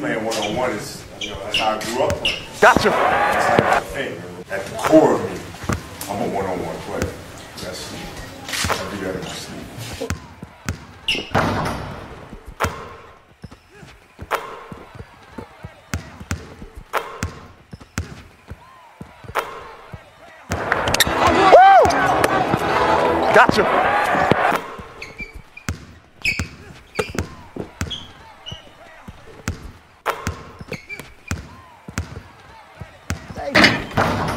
Playing one on one is, you know, that's how I grew up playing. Gotcha. That's like thing. At the core of me, I'm a one on one player. That's I do that in my sleep. Gotcha. あい。